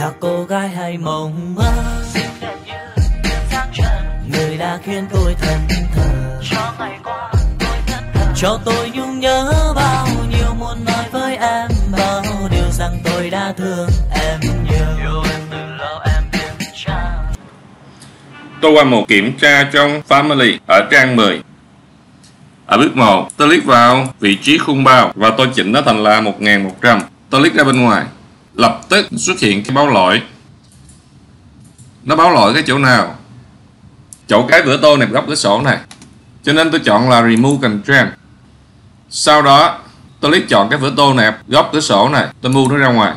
là cô gái hay mộng mơ người đã khiến tôi thần thờ cho ngày qua tôi thất thờ cho tôi nhung nhớ bao nhiêu muốn nói với em bao điều rằng tôi đã thương em nhiều yêu em từ lâu em biết cha Tôi qua một kiểm tra trong Family ở trang 10. Ở bước 1, tôi click vào vị trí khung bao và tôi chỉnh nó thành là 1100. Tôi click ra bên ngoài. Lập tức xuất hiện cái báo lỗi. Nó báo lỗi cái chỗ nào? Chỗ cái vữa tô nẹp góc cửa sổ này. Cho nên tôi chọn là Remove Constraint. Sau đó, tôi click chọn cái vữa tô nẹp góc cửa sổ này. Tôi move nó ra ngoài.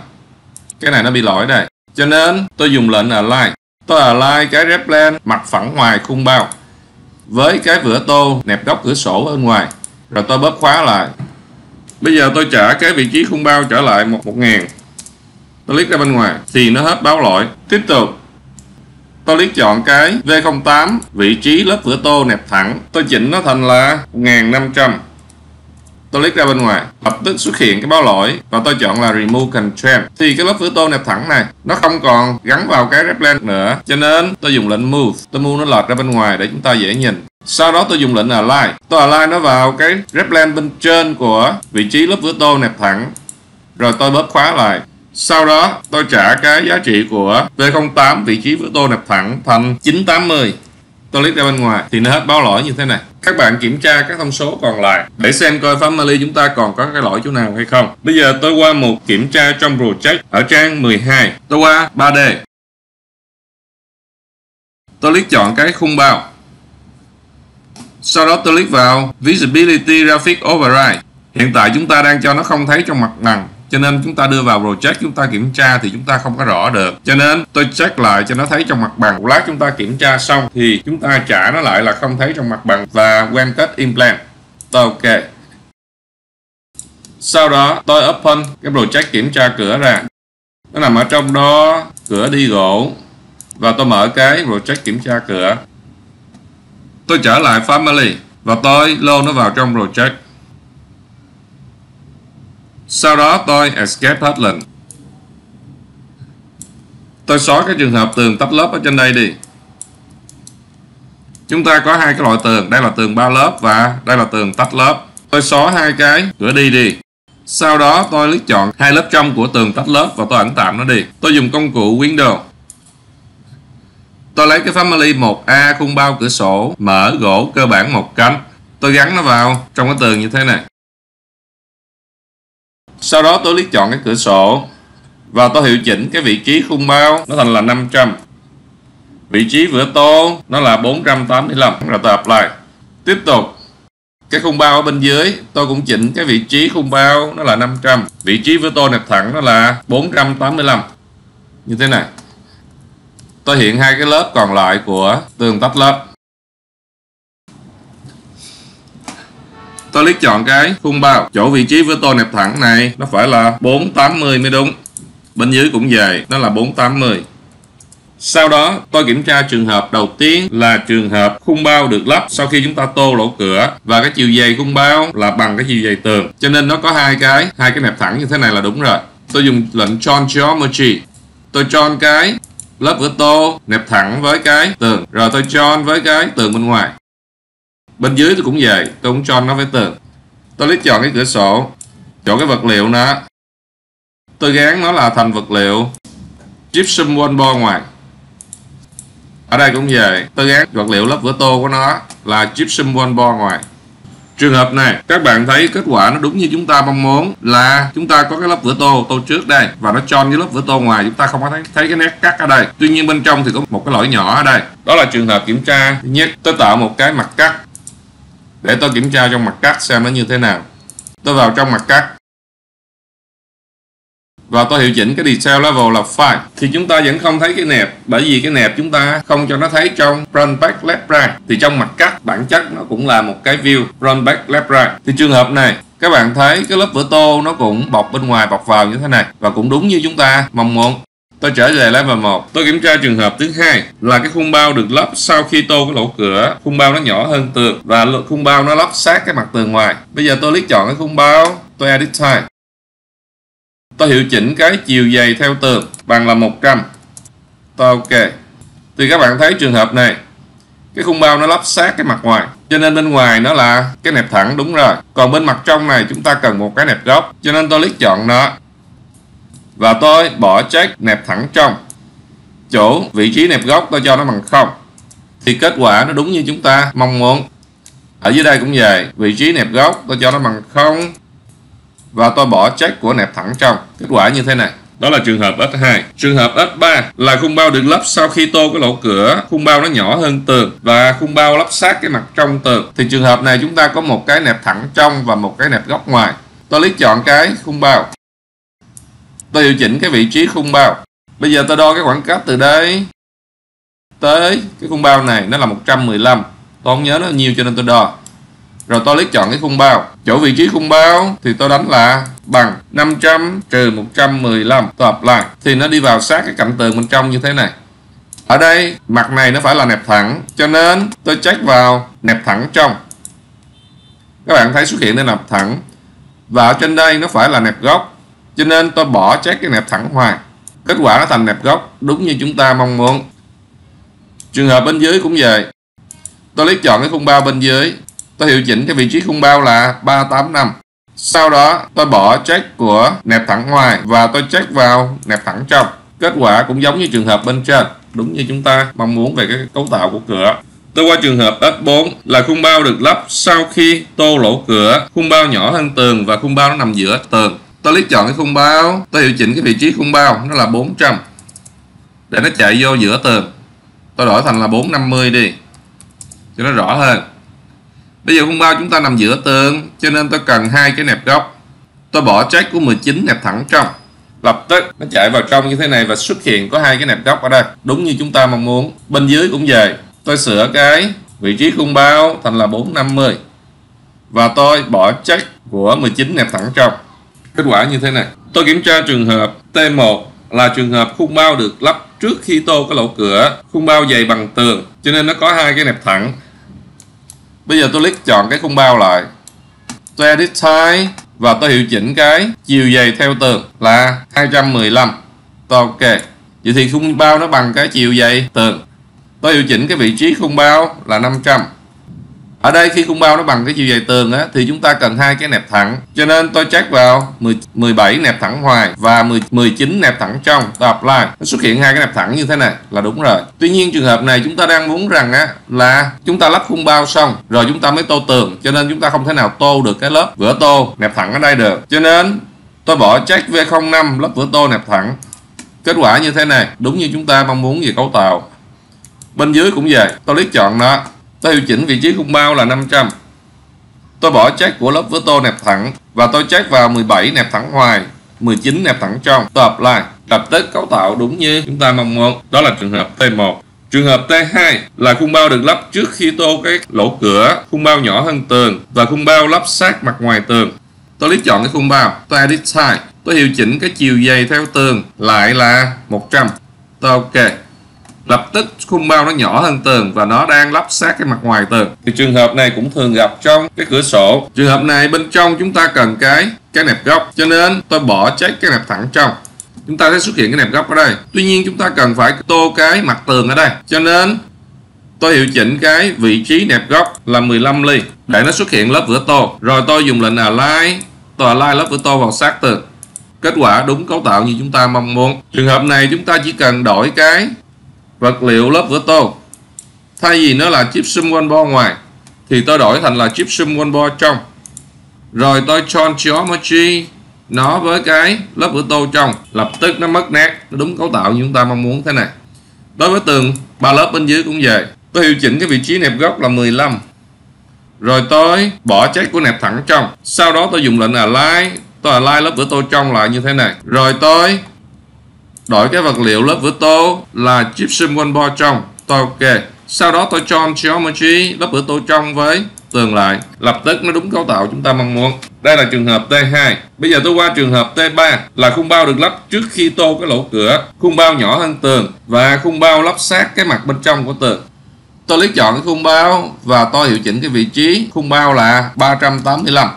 Cái này nó bị lỗi đây. Cho nên tôi dùng lệnh Align. Tôi align cái replan mặt phẳng ngoài khung bao với cái vữa tô nẹp góc cửa sổ ở bên ngoài. Rồi tôi bóp khóa lại. Bây giờ tôi trả cái vị trí khung bao trở lại một một ngàn. Tôi click ra bên ngoài thì nó hết báo lỗi. Tiếp tục tôi click chọn cái V08 vị trí lớp vữa tô nẹp thẳng. Tôi chỉnh nó thành là 1500. Tôi click ra bên ngoài, lập tức xuất hiện cái báo lỗi và tôi chọn là Remove Constraint. Thì cái lớp vữa tô nẹp thẳng này nó không còn gắn vào cái replan nữa. Cho nên tôi dùng lệnh Move, tôi move nó lọt ra bên ngoài để chúng ta dễ nhìn. Sau đó tôi dùng lệnh Align. Tôi align nó vào cái replan bên trên của vị trí lớp vữa tô nẹp thẳng. Rồi tôi bóp khóa lại. Sau đó, tôi trả cái giá trị của V08, vị trí vữa tô nẹp thẳng thành 980 tôi click ra bên ngoài, thì nó hết báo lỗi như thế này. Các bạn kiểm tra các thông số còn lại, để xem coi family chúng ta còn có cái lỗi chỗ nào hay không. Bây giờ tôi qua một kiểm tra trong project ở trang 12 tôi qua 3D tôi click chọn cái khung bao. Sau đó tôi click vào visibility graphic override. Hiện tại chúng ta đang cho nó không thấy trong mặt bằng cho nên chúng ta đưa vào project, chúng ta kiểm tra thì chúng ta không có rõ được. Cho nên tôi check lại cho nó thấy trong mặt bằng. Một lát chúng ta kiểm tra xong thì chúng ta trả nó lại là không thấy trong mặt bằng và quen kết implant ok. Sau đó tôi open cái project kiểm tra cửa ra. Nó nằm ở trong đó, cửa đi gỗ. Và tôi mở cái project kiểm tra cửa. Tôi trở lại family và tôi load nó vào trong project sau đó tôi escape hết lệnh. Tôi xóa cái trường hợp tường tách lớp ở trên đây đi. Chúng ta có hai cái loại tường, đây là tường ba lớp và đây là tường tách lớp. Tôi xóa hai cái cửa đi đi. Sau đó tôi lựa chọn hai lớp trong của tường tách lớp và tôi ẩn tạm nó đi. Tôi dùng công cụ window Tôi lấy cái family 1A khung bao cửa sổ mở gỗ cơ bản một cánh. Tôi gắn nó vào trong cái tường như thế này. Sau đó tôi click chọn cái cửa sổ và tôi hiệu chỉnh cái vị trí khung bao nó thành là 500. Vị trí vữa tô, nó là 485 rồi tôi apply. Tiếp tục cái khung bao ở bên dưới, tôi cũng chỉnh cái vị trí khung bao, nó là 500. Vị trí vữa tô nẹp thẳng, nó là 485. Như thế này. Tôi hiện hai cái lớp còn lại của tường tách lớp. Tôi click chọn cái khung bao. Chỗ vị trí với tô nẹp thẳng này, nó phải là 480 mới đúng. Bên dưới cũng về, nó là 480 sau đó, tôi kiểm tra trường hợp đầu tiên là trường hợp khung bao được lắp sau khi chúng ta tô lỗ cửa. Và cái chiều dày khung bao là bằng cái chiều dày tường. Cho nên nó có hai cái hai cái nẹp thẳng như thế này là đúng rồi. Tôi dùng lệnh chọn geometry. Tôi chọn cái lớp vữa tô nẹp thẳng với cái tường. Rồi tôi chọn với cái tường bên ngoài bên dưới tôi cũng vậy tôi cũng cho nó với tường. Tôi lấy chọn cái cửa sổ chọn cái vật liệu nó. Tôi gán nó là thành vật liệu. Gypsum one bo ngoài. Ở đây cũng vậy tôi gán vật liệu lớp vữa tô của nó là gypsum one bo ngoài. Trường hợp này, các bạn thấy kết quả nó đúng như chúng ta mong muốn là chúng ta có cái lớp vữa tô tô trước đây và nó tròn với lớp vữa tô ngoài. Chúng ta không có thấy thấy cái nét cắt ở đây. Tuy nhiên bên trong thì có một cái lỗi nhỏ ở đây. Đó là trường hợp kiểm tra. Thứ nhất, tôi tạo một cái mặt cắt để tôi kiểm tra trong mặt cắt xem nó như thế nào. Tôi vào trong mặt cắt. Và tôi hiệu chỉnh cái detail level là 5 thì chúng ta vẫn không thấy cái nẹp. Bởi vì cái nẹp chúng ta không cho nó thấy trong front back left right. Thì trong mặt cắt, bản chất nó cũng là một cái view front back left right. Thì trường hợp này, các bạn thấy cái lớp vữa tô nó cũng bọc bên ngoài, bọc vào như thế này. Và cũng đúng như chúng ta mong muốn. Tôi trở về level 1. Tôi kiểm tra trường hợp thứ hai là cái khung bao được lắp sau khi tô cái lỗ cửa. Khung bao nó nhỏ hơn tường và khung bao nó lắp sát cái mặt tường ngoài. Bây giờ tôi click chọn cái khung bao, tôi edit type. Tôi hiệu chỉnh cái chiều dày theo tường bằng là 100. Tôi ok. Thì các bạn thấy trường hợp này, cái khung bao nó lắp sát cái mặt ngoài. Cho nên bên ngoài nó là cái nẹp thẳng đúng rồi. Còn bên mặt trong này chúng ta cần một cái nẹp góc. Cho nên tôi click chọn nó. Và tôi bỏ check nẹp thẳng trong. Chỗ vị trí nẹp góc tôi cho nó bằng 0. Thì kết quả nó đúng như chúng ta mong muốn. Ở dưới đây cũng vậy, vị trí nẹp góc tôi cho nó bằng 0 và tôi bỏ check của nẹp thẳng trong. Kết quả như thế này. Đó là trường hợp S2. Trường hợp S3 là khung bao được lắp sau khi tô cái lỗ cửa, khung bao nó nhỏ hơn tường và khung bao lắp sát cái mặt trong tường. Thì trường hợp này chúng ta có một cái nẹp thẳng trong và một cái nẹp góc ngoài. Tôi lấy chọn cái khung bao. Tôi điều chỉnh cái vị trí khung bao. Bây giờ tôi đo cái khoảng cách từ đây tới cái khung bao này, nó là 115. Tôi không nhớ nó nhiều cho nên tôi đo. Rồi tôi lấy chọn cái khung bao. Chỗ vị trí khung bao thì tôi đánh là bằng 500 trừ 115 tôi apply. Thì nó đi vào sát cái cạnh tường bên trong như thế này. Ở đây, mặt này nó phải là nẹp thẳng, cho nên tôi check vào nẹp thẳng trong. Các bạn thấy xuất hiện đây nẹp thẳng. Và ở trên đây nó phải là nẹp góc cho nên tôi bỏ check cái nẹp thẳng ngoài kết quả nó thành nẹp góc đúng như chúng ta mong muốn. Trường hợp bên dưới cũng vậy. Tôi lấy chọn cái khung bao bên dưới. Tôi hiệu chỉnh cái vị trí khung bao là 385 sau đó tôi bỏ check của nẹp thẳng ngoài và tôi check vào nẹp thẳng trong. Kết quả cũng giống như trường hợp bên trên đúng như chúng ta mong muốn về cái cấu tạo của cửa. Tôi qua trường hợp S4 là khung bao được lắp sau khi tô lỗ cửa, khung bao nhỏ hơn tường và khung bao nó nằm giữa tường. Tôi lấy chọn cái khung bao, tôi hiệu chỉnh cái vị trí khung bao nó là 400 để nó chạy vô giữa tường. Tôi đổi thành là 450 đi cho nó rõ hơn. Bây giờ khung bao chúng ta nằm giữa tường cho nên tôi cần hai cái nẹp góc. Tôi bỏ check của 19 nẹp thẳng trong. Lập tức nó chạy vào trong như thế này và xuất hiện có hai cái nẹp góc ở đây. Đúng như chúng ta mong muốn. Bên dưới cũng vậy. Tôi sửa cái vị trí khung bao thành là 450. Và tôi bỏ check của 19 nẹp thẳng trong. Kết quả như thế này. Tôi kiểm tra trường hợp T1 là trường hợp khung bao được lắp trước khi tô cái lỗ cửa. Khung bao dày bằng tường, cho nên nó có hai cái nẹp thẳng Bây giờ tôi click chọn cái khung bao lại. Tôi edit size và tôi hiệu chỉnh cái chiều dày theo tường là 215. Tôi ok. Vậy thì khung bao nó bằng cái chiều dày tường. Tôi hiệu chỉnh cái vị trí khung bao là 500 ở đây khi khung bao nó bằng cái chiều dài tường á, thì chúng ta cần hai cái nẹp thẳng. Cho nên tôi check vào 10, 17 nẹp thẳng ngoài và 10, 19 nẹp thẳng trong. Tôi apply. Nó xuất hiện hai cái nẹp thẳng như thế này là đúng rồi. Tuy nhiên trường hợp này chúng ta đang muốn rằng á là chúng ta lắp khung bao xong rồi chúng ta mới tô tường. Cho nên chúng ta không thể nào tô được cái lớp vữa tô nẹp thẳng ở đây được. Cho nên tôi bỏ check V05 lớp vữa tô nẹp thẳng. Kết quả như thế này. Đúng như chúng ta mong muốn về cấu tạo. Bên dưới cũng vậy. Tôi click chọn nó. Tôi điều chỉnh vị trí khung bao là 500. Tôi bỏ check của lớp với tô nẹp thẳng và tôi check vào 17 nẹp thẳng ngoài, 19 nẹp thẳng trong. Tôi apply. Lập tức cấu tạo đúng như chúng ta mong muốn. Đó là trường hợp T1. Trường hợp T2 là khung bao được lắp trước khi tô cái lỗ cửa, khung bao nhỏ hơn tường và khung bao lắp sát mặt ngoài tường. Tôi click chọn cái khung bao, tôi edit size, tôi điều chỉnh cái chiều dày theo tường lại là 100. Tôi ok lập tức khung bao nó nhỏ hơn tường và nó đang lắp sát cái mặt ngoài tường. Thì trường hợp này cũng thường gặp trong cái cửa sổ. Trường hợp này bên trong chúng ta cần cái cái nẹp góc cho nên tôi bỏ check cái nẹp thẳng trong. Chúng ta sẽ xuất hiện cái nẹp góc ở đây. Tuy nhiên chúng ta cần phải tô cái mặt tường ở đây. Cho nên tôi hiệu chỉnh cái vị trí nẹp góc là 15 ly để nó xuất hiện lớp vữa tô. Rồi tôi dùng lệnh align tôi align lớp vữa tô vào sát tường. Kết quả đúng cấu tạo như chúng ta mong muốn. Trường hợp này chúng ta chỉ cần đổi cái vật liệu lớp vữa tô thay vì nó là gypsum one bo ngoài, thì tôi đổi thành là gypsum one bo trong. Rồi tôi chọn geometry nó với cái lớp vữa tô trong. Lập tức nó mất nét, nó đúng cấu tạo như chúng ta mong muốn thế này. Đối với tường, ba lớp bên dưới cũng vậy. Tôi hiệu chỉnh cái vị trí nẹp góc là 15 rồi tôi bỏ chết của nẹp thẳng trong. Sau đó tôi dùng lệnh align. Tôi align lớp vữa tô trong lại như thế này. Rồi tôi đổi cái vật liệu lớp vữa tô là gypsum one bar trong. Tôi ok. Sau đó tôi chọn geometry lớp vữa tô trong với tường lại. Lập tức nó đúng cấu tạo chúng ta mong muốn. Đây là trường hợp T2 bây giờ tôi qua trường hợp T3 là khung bao được lắp trước khi tô cái lỗ cửa. Khung bao nhỏ hơn tường và khung bao lắp sát cái mặt bên trong của tường. Tôi lấy chọn cái khung bao và tôi hiệu chỉnh cái vị trí. Khung bao là 385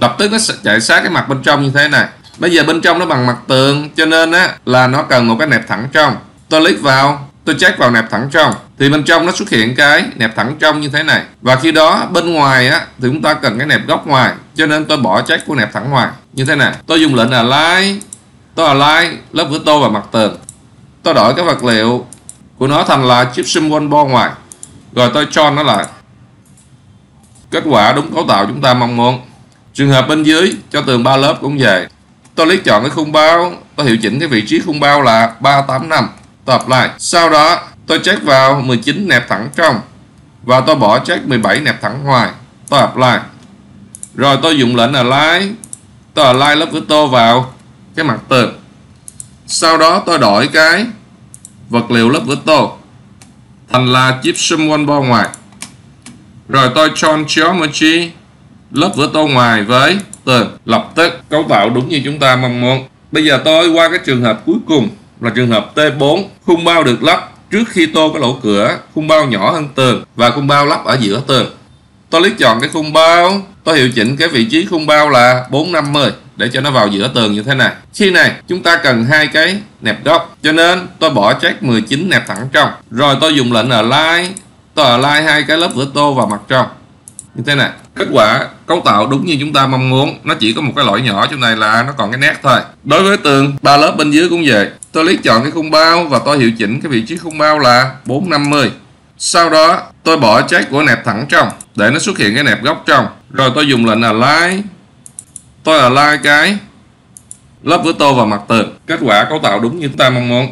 lập tức nó sẽ chạy sát cái mặt bên trong như thế này bây giờ bên trong nó bằng mặt tường, cho nên á, là nó cần một cái nẹp thẳng trong. Tôi click vào, tôi check vào nẹp thẳng trong. Thì bên trong nó xuất hiện cái nẹp thẳng trong như thế này. Và khi đó, bên ngoài á, thì chúng ta cần cái nẹp góc ngoài. Cho nên tôi bỏ check của nẹp thẳng ngoài. Như thế này. Tôi dùng lệnh là align. Tôi align lớp vữa tô và mặt tường. Tôi đổi cái vật liệu của nó thành là gypsum one bo ngoài. Rồi tôi cho nó lại. Kết quả đúng cấu tạo chúng ta mong muốn. Trường hợp bên dưới, cho tường ba lớp cũng vậy tôi lấy chọn cái khung bao tôi hiệu chỉnh cái vị trí khung bao là 385 tôi lại. sau đó, tôi check vào 19 nẹp thẳng trong và tôi bỏ check 17 nẹp thẳng ngoài. Tôi apply. Rồi tôi dùng lệnh align tôi align lớp vữa tô vào cái mặt tường. Sau đó tôi đổi cái vật liệu lớp vữa tô thành là gypsum one bo ngoài. Rồi tôi chọn geometry lớp vữa tô ngoài với tên, lập tức cấu tạo đúng như chúng ta mong muốn. Bây giờ tôi qua cái trường hợp cuối cùng, là trường hợp T4 khung bao được lắp trước khi tô cái lỗ cửa, khung bao nhỏ hơn tường và khung bao lắp ở giữa tường. Tôi click chọn cái khung bao, tôi hiệu chỉnh cái vị trí khung bao là 450 để cho nó vào giữa tường như thế này. Khi này, chúng ta cần hai cái nẹp góc cho nên tôi bỏ check 19 nẹp thẳng trong. Rồi tôi dùng lệnh align tôi align hai cái lớp vữa tô vào mặt trong. Như thế này. Kết quả cấu tạo đúng như chúng ta mong muốn. Nó chỉ có một cái lỗi nhỏ, chỗ này là nó còn cái nét thôi. Đối với tường, ba lớp bên dưới cũng vậy. Tôi lấy chọn cái khung bao và tôi hiệu chỉnh cái vị trí khung bao là 450 sau đó, tôi bỏ check của nẹp thẳng trong, để nó xuất hiện cái nẹp góc trong. Rồi tôi dùng lệnh là align. Tôi là align cái lớp vữa tô vào mặt tường. Kết quả cấu tạo đúng như chúng ta mong muốn.